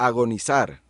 agonizar.